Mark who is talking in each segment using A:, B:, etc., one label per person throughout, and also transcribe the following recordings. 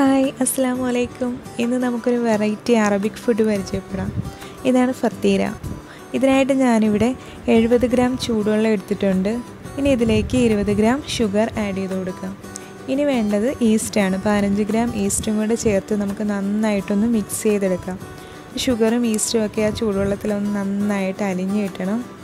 A: Hi അസ്സാം വലൈക്കും ഇന്ന് നമുക്കൊരു വെറൈറ്റി അറബിക് ഫുഡ് പരിചയപ്പെടാം. ഇതാണ് ഫത്തീര. ഇതിനായിട്ട് ഞാനിവിടെ എഴുപത് ഗ്രാം ചൂടുവെള്ളം എടുത്തിട്ടുണ്ട്. ഇനി ഇതിലേക്ക് ഇരുപത് ഗ്രാം ഷുഗർ ആഡ് ചെയ്ത് കൊടുക്കാം. ഇനി വേണ്ടത് ഈസ്റ്റാണ് പതിനഞ്ച് ഗ്രാം ഈസ്റ്റും കൂടെ ചേർത്ത് നമുക്ക് നന്നായിട്ടൊന്ന് മിക്സ് ചെയ്തെടുക്കാം. ഷുഗറും ഈസ്റ്റും ഒക്കെ ആ ചൂടുവെള്ളത്തിലൊന്ന് നന്നായിട്ട് അലിഞ്ഞ് കിട്ടണം.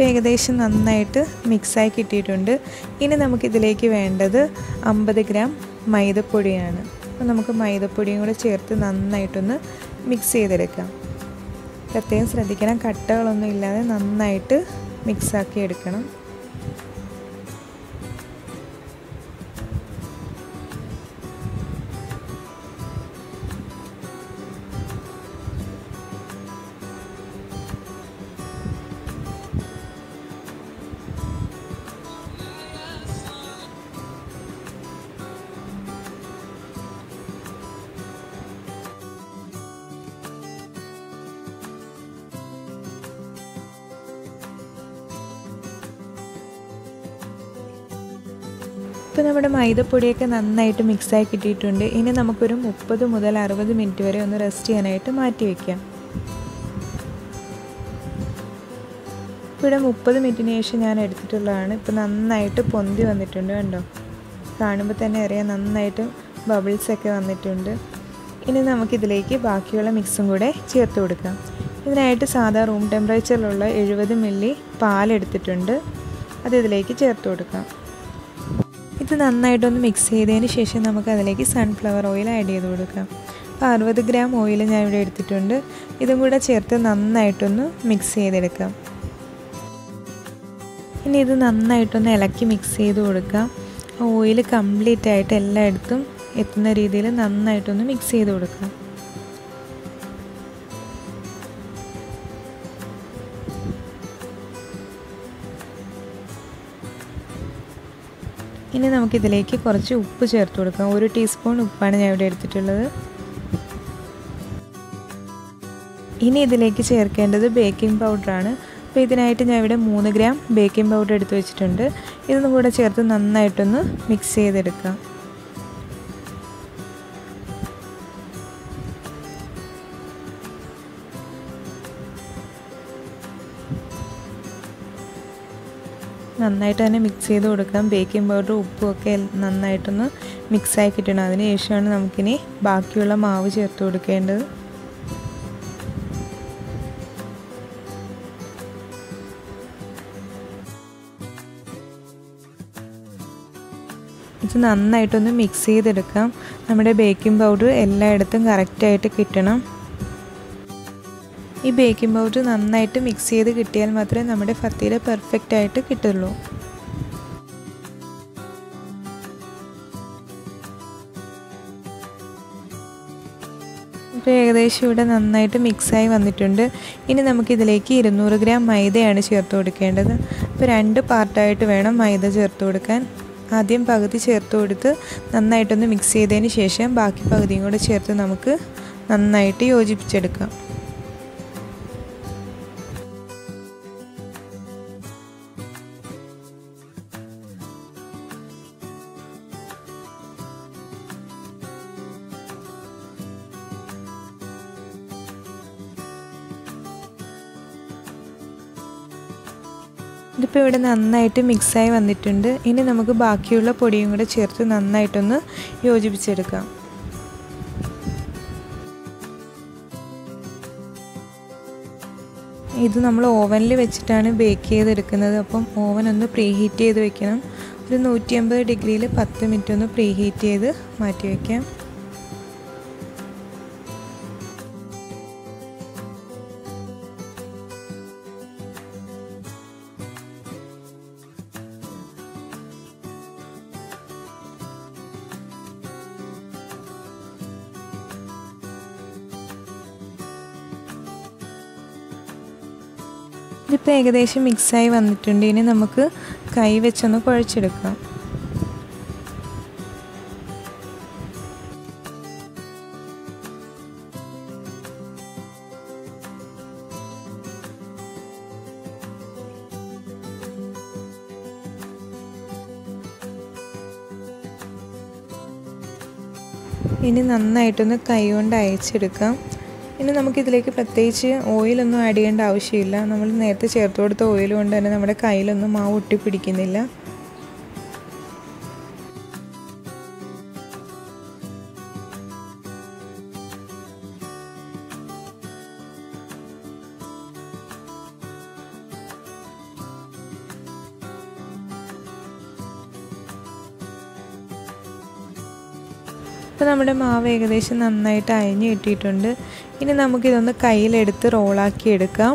A: ഇപ്പോൾ ഏകദേശം നന്നായിട്ട് മിക്സായി കിട്ടിയിട്ടുണ്ട്. ഇനി നമുക്കിതിലേക്ക് വേണ്ടത് അമ്പത് ഗ്രാം മൈദപ്പൊടിയാണ്. അപ്പോൾ നമുക്ക് മൈദപ്പൊടിയും കൂടെ ചേർത്ത് നന്നായിട്ടൊന്ന് മിക്സ് ചെയ്തെടുക്കാം. പ്രത്യേകം ശ്രദ്ധിക്കണം കട്ടകളൊന്നും ഇല്ലാതെ നന്നായിട്ട് മിക്സാക്കി എടുക്കണം ഇപ്പോൾ നമ്മുടെ മൈദപ്പൊടിയൊക്കെ നന്നായിട്ട് മിക്സായി കിട്ടിയിട്ടുണ്ട്. ഇനി നമുക്കൊരു മുപ്പത് മുതൽ അറുപത് മിനിറ്റ് വരെ ഒന്ന് റെസ്റ്റ് ചെയ്യാനായിട്ട് മാറ്റി വയ്ക്കാം ഇവിടെ മുപ്പത് മിനിറ്റിന് ശേഷം ഞാൻ എടുത്തിട്ടുള്ളതാണ്. ഇപ്പോൾ നന്നായിട്ട് പൊന്തി വന്നിട്ടുണ്ട് കണ്ടോ? കാണുമ്പോൾ തന്നെ അറിയാം നന്നായിട്ട് ബബിൾസൊക്കെ വന്നിട്ടുണ്ട്. ഇനി നമുക്കിതിലേക്ക് ബാക്കിയുള്ള മിക്സും കൂടെ ചേർത്ത് കൊടുക്കാം. ഇതിനായിട്ട് സാധാ റൂം ടെമ്പറേച്ചറിലുള്ള എഴുപത് മില്ലി പാലെടുത്തിട്ടുണ്ട് അത് ഇതിലേക്ക് ചേർത്ത് കൊടുക്കാം. ഇത് നന്നായിട്ടൊന്ന് മിക്സ് ചെയ്തതിന് ശേഷം നമുക്ക് അതിലേക്ക് സൺഫ്ലവർ ഓയിൽ ആഡ് ചെയ്ത് കൊടുക്കാം. അപ്പോൾ അറുപത് ഗ്രാം ഓയിൽ ഞാൻ ഇവിടെ എടുത്തിട്ടുണ്ട്. ഇതും കൂടെ ചേർത്ത് നന്നായിട്ടൊന്ന് മിക്സ് ചെയ്തെടുക്കാം. ഇനി ഇത് നന്നായിട്ടൊന്ന് ഇളക്കി മിക്സ് ചെയ്ത് കൊടുക്കാം. ഓയിൽ കംപ്ലീറ്റ് ആയിട്ട് എല്ലായിടത്തും എത്തുന്ന രീതിയിൽ നന്നായിട്ടൊന്ന് മിക്സ് ചെയ്ത് കൊടുക്കാം. ഇനി നമുക്കിതിലേക്ക് കുറച്ച് ഉപ്പ് ചേർത്ത് കൊടുക്കാം. ഒരു ടീസ്പൂൺ ഉപ്പാണ് ഞാൻ ഇവിടെ എടുത്തിട്ടുള്ളത്. ഇനി ഇതിലേക്ക് ചേർക്കേണ്ടത് ബേക്കിംഗ് പൗഡറാണ്. അപ്പോൾ ഇതിനായിട്ട് ഞാൻ ഇവിടെ മൂന്ന് ഗ്രാം ബേക്കിംഗ് പൗഡർ എടുത്ത് വെച്ചിട്ടുണ്ട്. ഇതൊന്നും കൂടെ ചേർത്ത് നന്നായിട്ടൊന്ന് മിക്സ് ചെയ്തെടുക്കാം. നന്നായിട്ട് തന്നെ മിക്സ് ചെയ്ത് കൊടുക്കാം. ബേക്കിംഗ് പൗഡർ ഉപ്പും ഒക്കെ നന്നായിട്ടൊന്ന് മിക്സായി കിട്ടണം. അതിന് ശേഷമാണ് നമുക്കിനി ബാക്കിയുള്ള മാവ് ചേർത്ത് കൊടുക്കേണ്ടത്. ഇത് നന്നായിട്ടൊന്ന് മിക്സ് ചെയ്തെടുക്കാം. നമ്മുടെ ബേക്കിംഗ് പൗഡർ എല്ലായിടത്തും കറക്റ്റായിട്ട് കിട്ടണം. ഈ ബേക്കിംഗ് പൗഡർ നന്നായിട്ട് മിക്സ് ചെയ്ത് കിട്ടിയാൽ മാത്രമേ നമ്മുടെ ഫത്തീര പെർഫെക്റ്റ് ആയിട്ട് കിട്ടുള്ളൂ. ഇപ്പോൾ ഏകദേശം ഇവിടെ നന്നായിട്ട് മിക്സായി വന്നിട്ടുണ്ട്. ഇനി നമുക്കിതിലേക്ക് ഇരുന്നൂറ് ഗ്രാം മൈദയാണ് ചേർത്ത് കൊടുക്കേണ്ടത്. അപ്പോൾ രണ്ട് പാർട്ടായിട്ട് വേണം മൈദ ചേർത്ത് കൊടുക്കാൻ. ആദ്യം പകുതി ചേർത്ത് കൊടുത്ത് നന്നായിട്ടൊന്ന് മിക്സ് ചെയ്തതിന് ശേഷം ബാക്കി പകുതിയും കൂടെ ചേർത്ത് നമുക്ക് നന്നായിട്ട് യോജിപ്പിച്ചെടുക്കാം. ഇവിടെ നന്നായിട്ട് മിക്സായി വന്നിട്ടുണ്ട്. ഇനി നമുക്ക് ബാക്കിയുള്ള പൊടിയും കൂടെ ചേർത്ത് നന്നായിട്ടൊന്ന് യോജിപ്പിച്ചെടുക്കാം. ഇത് നമ്മൾ ഓവനിൽ വെച്ചിട്ടാണ് ബേക്ക് ചെയ്തെടുക്കുന്നത്. അപ്പം ഓവൻ ഒന്ന് പ്രീ ഹീറ്റ് ചെയ്ത് വെക്കണം. ഒരു നൂറ്റി അമ്പത് ഡിഗ്രിയിൽ പത്ത് മിനിറ്റ് ഒന്ന് പ്രീ ഹീറ്റ് ചെയ്ത് മാറ്റി വയ്ക്കാം ഇതിപ്പോൾ ഏകദേശം മിക്സായി വന്നിട്ടുണ്ട്. ഇനി നമുക്ക് കൈ വെച്ചൊന്ന് കുഴച്ചെടുക്കാം. ഇനി നന്നായിട്ടൊന്ന് കൈ കൊണ്ട് അയച്ചെടുക്കാം. ഇനി നമുക്കിതിലേക്ക് പ്രത്യേകിച്ച് ഓയിലൊന്നും ആഡ് ചെയ്യേണ്ട ആവശ്യമില്ല. നമ്മൾ നേരത്തെ ചേർത്ത് കൊടുത്ത ഓയിൽ കൊണ്ട് തന്നെ നമ്മുടെ കയ്യിലൊന്നും മാവ് ഒട്ടിപ്പിടിക്കുന്നില്ല. ഇപ്പോൾ നമ്മുടെ മാവ് ഏകദേശം നന്നായിട്ട് അയഞ്ഞ് കിട്ടിയിട്ടുണ്ട്. ഇനി നമുക്കിതൊന്ന് കയ്യിലെടുത്ത് റോളാക്കി എടുക്കാം.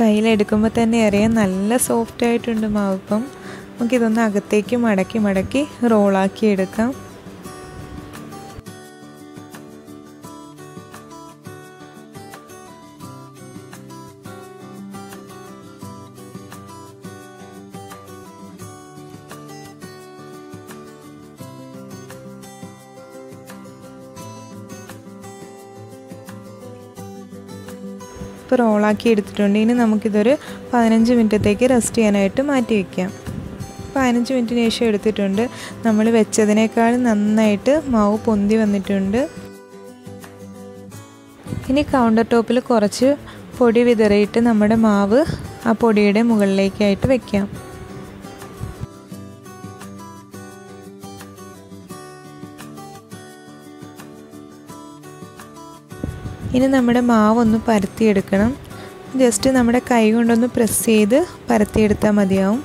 A: കയ്യിലെടുക്കുമ്പോൾ തന്നെ അറിയാം നല്ല സോഫ്റ്റ് ആയിട്ടുണ്ട് മാവ് ഇപ്പം. നമുക്കിതൊന്ന് അകത്തേക്ക് മടക്കി മടക്കി റോളാക്കി എടുക്കാം. ഇപ്പോൾ റോളാക്കി എടുത്തിട്ടുണ്ട്. ഇനി നമുക്കിതൊരു പതിനഞ്ച് മിനിറ്റത്തേക്ക് റെസ്റ്റ് ചെയ്യാനായിട്ട് മാറ്റി വയ്ക്കാം പതിനഞ്ച് മിനിറ്റിന് ശേഷം എടുത്തിട്ടുണ്ട്. നമ്മൾ വെച്ചതിനേക്കാൾ നന്നായിട്ട് മാവ് പൊന്തി വന്നിട്ടുണ്ട്. ഇനി കൗണ്ടർ ടോപ്പിൽ കുറച്ച് പൊടി വിതറിയിട്ട് നമ്മുടെ മാവ് ആ പൊടിയുടെ മുകളിലേക്കായിട്ട് വെക്കാം. ഇനി നമ്മുടെ മാവ് ഒന്ന് പരത്തിയെടുക്കണം. ജസ്റ്റ് നമ്മുടെ കൈ കൊണ്ടൊന്ന് പ്രസ് ചെയ്ത് പരത്തിയെടുത്താൽ മതിയാവും.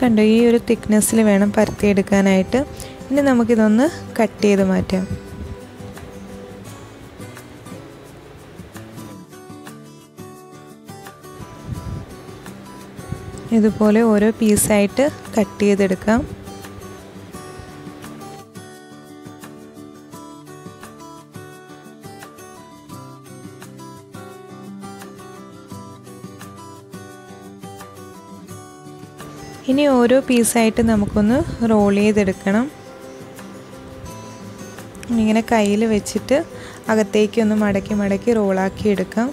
A: കണ്ടോ ഈ ഒരു തിക്നെസ്സിൽ വേണം പരത്തിയെടുക്കാനായിട്ട് ഇനി നമുക്കിതൊന്ന് കട്ട് ചെയ്ത് മാറ്റാം. ഇതുപോലെ ഓരോ പീസായിട്ട് കട്ട് ചെയ്തെടുക്കാം. ഇനി ഓരോ പീസായിട്ട് നമുക്കൊന്ന് റോൾ ചെയ്തെടുക്കണം. ഇങ്ങനെ കയ്യിൽ വെച്ചിട്ട് അകത്തേക്കൊന്ന് മടക്കി മടക്കി റോളാക്കി എടുക്കാം.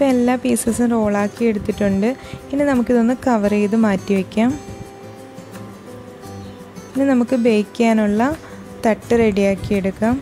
A: ഇപ്പോൾ എല്ലാ പീസസും റോളാക്കി എടുത്തിട്ടുണ്ട്. ഇനി നമുക്കിതൊന്ന് കവർ ചെയ്ത് മാറ്റി വയ്ക്കാം ഇനി നമുക്ക് ബേക്ക് ചെയ്യാനുള്ള തട്ട് റെഡിയാക്കി എടുക്കാം.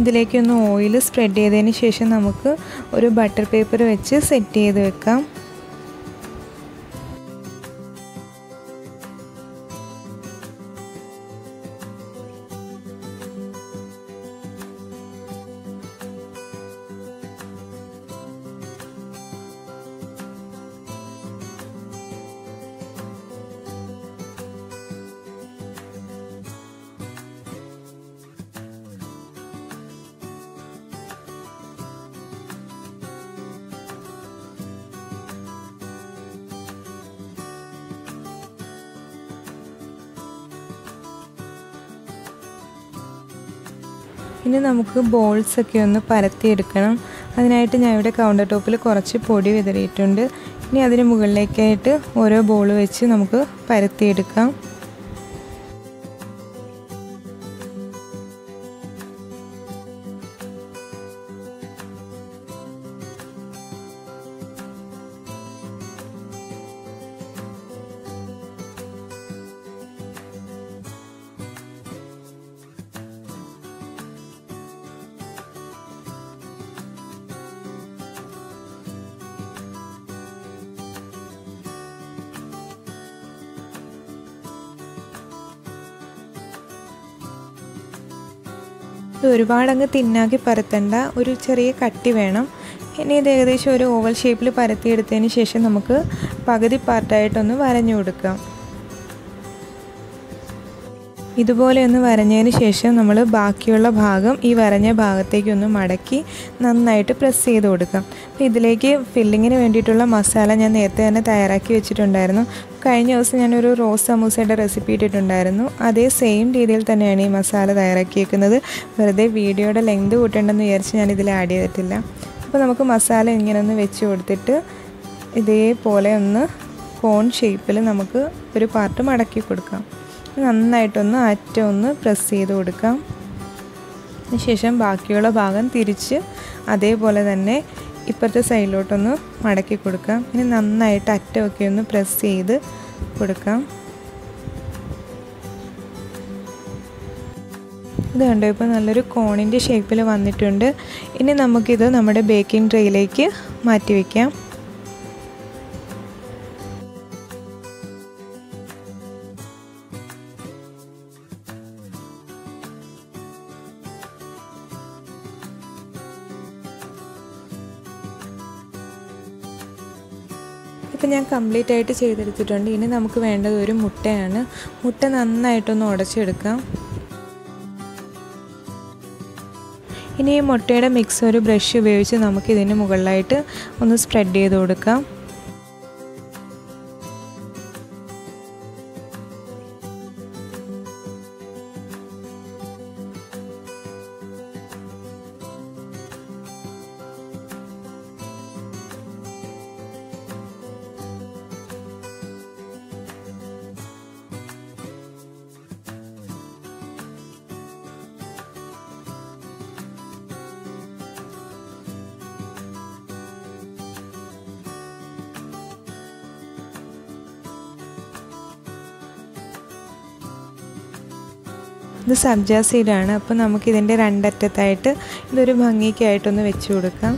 A: ഇതിലേക്കൊന്ന് ഓയിൽ സ്പ്രെഡ് ചെയ്തതിന് ശേഷം നമുക്ക് ഒരു ബട്ടർ പേപ്പർ വെച്ച് സെറ്റ് ചെയ്ത് വെക്കാം. ഇനി നമുക്ക് ബോൾസ് ഒക്കെ ഒന്ന് പരത്തിയെടുക്കണം. അതിനായിട്ട് ഞാൻ ഇവിടെ കൗണ്ടർ ടോപ്പിൽ കുറച്ച് പൊടി വിതറിയിട്ടുണ്ട്. ഇനി അതിന് മുകളിലേക്കായിട്ട് ഓരോ ബോൾ വെച്ച് നമുക്ക് പരത്തിയെടുക്കാം. ഇത് ഒരുപാട് അങ്ങ് തിന്നാക്കി പരത്തണ്ട ഒരു ചെറിയ കട്ടി വേണം. ഇനി ഇത് ഏകദേശം ഒരു ഓവൽ ഷേപ്പിൽ പരത്തിയെടുത്തതിന് ശേഷം നമുക്ക് പകുതി പാർട്ടായിട്ടൊന്ന് വരഞ്ഞു കൊടുക്കാം. ഇതുപോലെ ഒന്ന് വരഞ്ഞതിന് ശേഷം നമ്മൾ ബാക്കിയുള്ള ഭാഗം ഈ വരഞ്ഞ ഭാഗത്തേക്ക് ഒന്ന് മടക്കി നന്നായിട്ട് പ്രസ് ചെയ്ത് കൊടുക്കാം. അപ്പോൾ ഇതിലേക്ക് ഫില്ലിങ്ങിന് വേണ്ടിയിട്ടുള്ള മസാല ഞാൻ നേരത്തെ തന്നെ തയ്യാറാക്കി വെച്ചിട്ടുണ്ടായിരുന്നു. കഴിഞ്ഞ ദിവസം ഞാനൊരു റോസ് സമൂസയുടെ റെസിപ്പി ഇട്ടിട്ടുണ്ടായിരുന്നു. അതേ സെയിം രീതിയിൽ തന്നെയാണ് ഈ മസാല തയ്യാറാക്കിയേക്കുന്നത്. വെറുതെ വീഡിയോയുടെ ലെങ്ത് കൂട്ടേണ്ടെന്ന് വിചാരിച്ച് ഞാൻ ഇതിൽ ആഡ് ചെയ്തിട്ടില്ല. അപ്പോൾ നമുക്ക് മസാല ഇങ്ങനെ ഒന്ന് വെച്ച് കൊടുത്തിട്ട് ഇതേപോലെ ഒന്ന് കോൺ ഷേപ്പിൽ നമുക്ക് ഒരു പാർട്ട് മടക്കി കൊടുക്കാം. നന്നായിട്ടൊന്ന് അറ്റം ഒന്ന് പ്രസ് ചെയ്ത് കൊടുക്കാം. ശേഷം ബാക്കിയുള്ള ഭാഗം തിരിച്ച് അതേപോലെ തന്നെ ഇപ്പുറത്തെ സൈഡിലോട്ടൊന്ന് മടക്കി കൊടുക്കാം. ഇനി നന്നായിട്ട് അറ്റമൊക്കെ ഒന്ന് പ്രസ് ചെയ്ത് കൊടുക്കാം. ഇത് കണ്ടോ ഇപ്പോൾ നല്ലൊരു കോണിന്റെ ഷേപ്പിൽ വന്നിട്ടുണ്ട്. ഇനി നമുക്കിത് നമ്മുടെ ബേക്കിംഗ് ട്രേയിലേക്ക് മാറ്റി വയ്ക്കാം ഇപ്പം ഞാൻ കംപ്ലീറ്റ് ആയിട്ട് ചെയ്തെടുത്തിട്ടുണ്ട്. ഇനി നമുക്ക് വേണ്ടത് ഒരു മുട്ടയാണ്. മുട്ട നന്നായിട്ടൊന്ന് ഉടച്ചെടുക്കാം. ഇനി ഈ മുട്ടയുടെ മിക്സ് ഒരു ബ്രഷ് ഉപയോഗിച്ച് നമുക്കിതിന് മുകളിലായിട്ട് ഒന്ന് സ്പ്രെഡ് ചെയ്ത് കൊടുക്കാം. ഇത് സബ്ജ സീഡാണ്. അപ്പോൾ നമുക്കിതിന്റെ രണ്ടറ്റത്തായിട്ട് ഇതൊരു ഭംഗിക്കായിട്ടൊന്ന് വെച്ച് കൊടുക്കാം.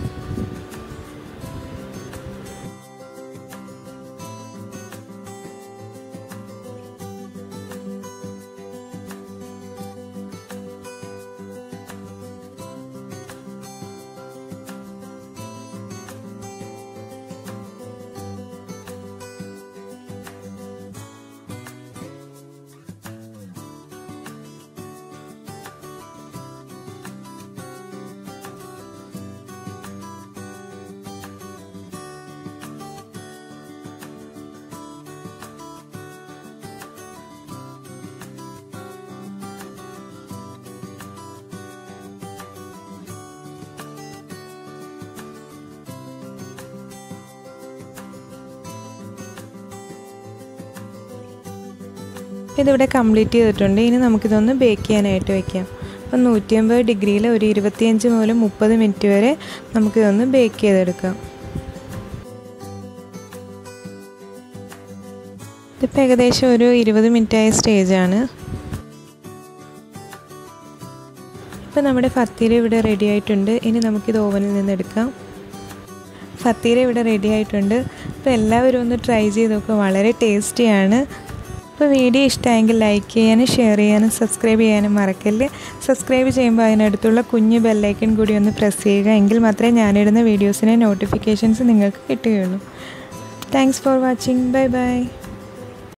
A: ഇതിവിടെ കംപ്ലീറ്റ് ചെയ്തിട്ടുണ്ട്. ഇനി നമുക്കിതൊന്ന് ബേക്ക് ചെയ്യാനായിട്ട് വയ്ക്കാം അപ്പം നൂറ്റി അമ്പത് ഡിഗ്രിയിൽ ഒരു ഇരുപത്തിയഞ്ച് മുതൽ മുപ്പത് മിനിറ്റ് വരെ നമുക്കിതൊന്ന് ബേക്ക് ചെയ്തെടുക്കാം. ഇതിപ്പോൾ ഏകദേശം ഒരു ഇരുപത് മിനിറ്റായ സ്റ്റേജാണ് ഇപ്പം നമ്മുടെ ഫത്തീര ഇവിടെ റെഡി ആയിട്ടുണ്ട്. ഇനി നമുക്കിത് ഓവനിൽ നിന്ന് എടുക്കാം. ഫത്തീര ഇവിടെ റെഡി ആയിട്ടുണ്ട്. അപ്പോൾ എല്ലാവരും ഒന്ന് ട്രൈ ചെയ്ത് നോക്കുക വളരെ ടേസ്റ്റിയാണ് അപ്പോൾ വീഡിയോ ഇഷ്ടമായെങ്കിൽ ലൈക്ക് ചെയ്യാനും ഷെയർ ചെയ്യാനും സബ്സ്ക്രൈബ് ചെയ്യാനും മറക്കല്ല്? സബ്സ്ക്രൈബ് ചെയ്യുമ്പോൾ അതിനടുത്തുള്ള കുഞ്ഞ് ബെല്ലൈക്കൺ കൂടി ഒന്ന് പ്രസ് ചെയ്യുക. എങ്കിൽ മാത്രമേ ഞാനിടുന്ന വീഡിയോസിനെ നോട്ടിഫിക്കേഷൻസ് നിങ്ങൾക്ക് കിട്ടുകയുള്ളൂ. Thanks for watching bye bye